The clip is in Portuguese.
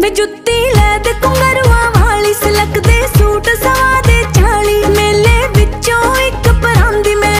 ਵੇ ਜੁੱਤੀ ਲੈ ਦੇ ਕੁੰਗਰ